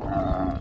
Ah.